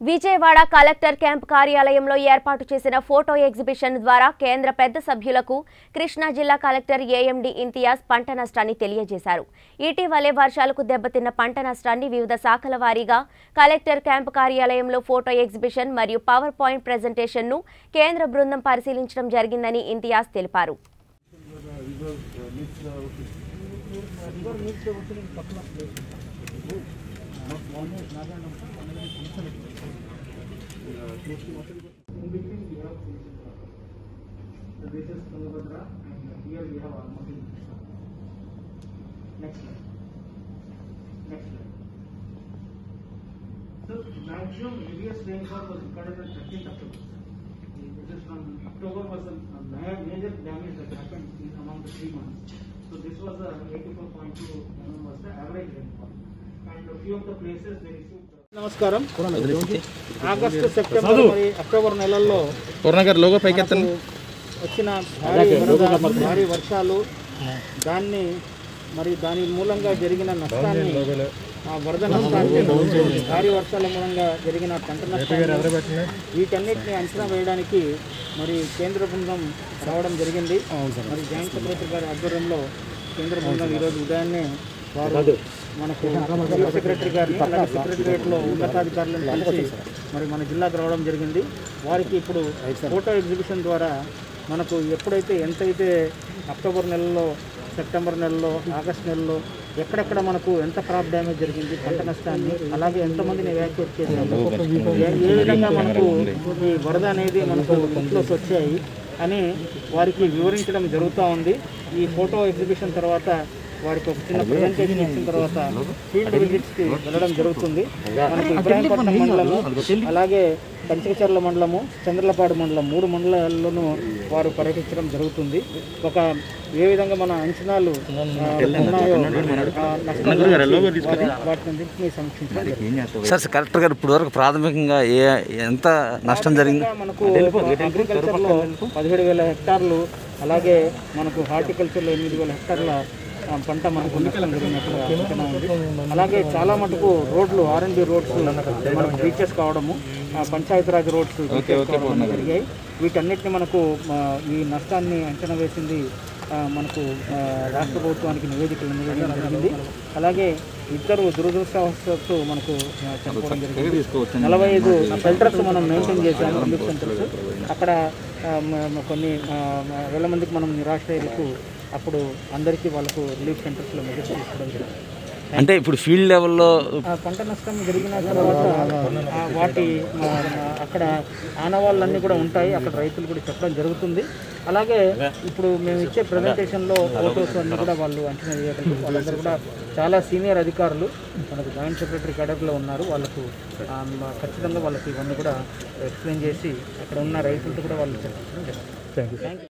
Vijayawada collector camp కార్యాలయంలో ఏర్పాటు చేసిన ఫోటో ఎగ్జిబిషన్ ద్వారా కేంద్ర పెద్ద సభ్యులకు కృష్ణా జిల్లా కలెక్టర్ ఏఎండి ఇంతియాజ్ పంట నష్టాన్ని తెలియజేశారు. ఇటీవలే వర్షాలకు దెబ్బతిన్న పంట నష్టాన్ని వివిధ శాఖల వారీగా కలెక్టర్ క్యాంప్ కార్యాలయంలో ఫోటో ఎగ్జిబిషన్ మరియు పవర్ పాయింట్ ప్రెజెంటేషన్ను కేంద్ర బృందం పరిశీలించడం జరిగిందని ఇంతియాజ్ తెలిపారు. In between we have Tungabhadra and here we have. Next slide. Next slide. So maximum heaviest rainfall was recorded on 13th October. This is from October was a major damage that happened in among the three months. So this was a 84.2 mm was the average rainfall. నమస్కారం. August September మరి October నెలల్లో వచ్చిన భారీ భారీ వర్షాలు దాన్ని మరి దాని మూలంగా జరిగిన నష్టాన్ని ఆ వరద నష్టాన్ని భారీ వర్షాల మూలంగా జరిగిన పంట నష్టాన్ని వీటన్నిటిని అంచనా వేయడానికి మరి కేంద్ర బృందం రావడం జరిగింది. మరి జాయింట్ సెక్రటరీ గారి ఆధ్వర్యంలో కేంద్ర బృందం ఈరోజు ఉదయాన్నే వారు మనకు సెక్రటరీ గారిని అలాగే సెక్రటరియట్లో ఉన్నతాధికారులను కలిసి మరి మన జిల్లాకు రావడం జరిగింది. వారికి ఇప్పుడు ఫోటో ఎగ్జిబిషన్ ద్వారా మనకు ఎప్పుడైతే ఎంతైతే అక్టోబర్ నెలలో సెప్టెంబర్ నెలలో ఆగస్ట్ నెలలో ఎక్కడెక్కడ మనకు ఎంత క్రాప్ డ్యామేజ్ జరిగింది పంట నష్టాన్ని అలాగే ఎంతమందిని ఎవాక్యుయేట్ చేశాము ఏ- ఏ విధంగా మనకు ఈ వరద అనేది మనకు ఇంట్లోకి వచ్చాయి అని వారికి వివరించడం జరుగుతూ ఉంది. ఈ ఫోటో ఎగ్జిబిషన్ తర్వాత వారికి ఒక చిన్న ప్రజెంటేషన్ ఇచ్చిన తర్వాత ఫీల్డ్ విజిట్స్కి వెళ్ళడం జరుగుతుంది మనకు ఇబ్రాహీంపట్నం మండలము అలాగే కంచికచర్ల మండలము చంద్రలపాడు మండలం మూడు మండలాల్లోనూ వారు పర్యటించడం జరుగుతుంది ఒక ఏ విధంగా మన అంచనాలు ఉన్నాయో వాటిని. సార్ సార్ కలెక్టర్ గారు ఇప్పుడు వరకు ప్రాథమికంగా ఏ ఎంత నష్టం జరిగింది మనకు అగ్రికల్చర్లో పదిహేడు వేల హెక్టార్లు అలాగే మనకు హార్టికల్చర్లో ఎనిమిది వేల హెక్టార్ల పంట మనకు ఉంది. అలాగే చాలా మటుకు రోడ్లు ఆర్ అండ్ బి రోడ్స్ మనకు బీచెస్ కావడము పంచాయతీరాజ్ రోడ్స్ జరిగాయి. వీటన్నిటిని మనకు ఈ నష్టాన్ని అంచనా వేసింది మనకు రాష్ట్ర ప్రభుత్వానికి నివేదిక నివేదించడం జరిగింది. అలాగే ఇద్దరు దురదృష్టవశాత్తు మనకు ఆ, చనిపోవడం జరిగింది. నలభై ఐదు షెల్టర్స్ మనం మెయింటైన్ చేశాము రిలీఫ్ సెంటర్స్ అక్కడ కొన్ని వేల మందికి మనం నిరాశ్రయులకు అప్పుడు అందరికీ వాళ్ళకు రిలీఫ్ సెంటర్స్లో మెజర్స్ తీసుకోవడం జరిగింది. అంటే ఇప్పుడు ఫీల్డ్ లెవెల్లో పంట నష్టం జరిగిన తర్వాత ఆ వాటి అక్కడ ఆనవాళ్ళన్నీ కూడా ఉంటాయి. అక్కడ రైతులు కూడా చెప్పడం జరుగుతుంది. అలాగే ఇప్పుడు మేము ఇచ్చే ప్రజెంటేషన్లో ఫోటోస్ అన్నీ కూడా వాళ్ళు అంచనా వేయగలరు వాళ్ళందరూ కూడా చాలా సీనియర్ అధికారులు. మనకు జాయింట్ సెక్రటరీ కేడర్లో ఉన్నారు. వాళ్ళకు ఖచ్చితంగా వాళ్ళకి ఇవన్నీ కూడా ఎక్స్ప్లెయిన్ చేసి అక్కడ ఉన్న రైతులతో కూడా వాళ్ళు చెప్పడం జరుగుతుంది థ్యాంక్ యూ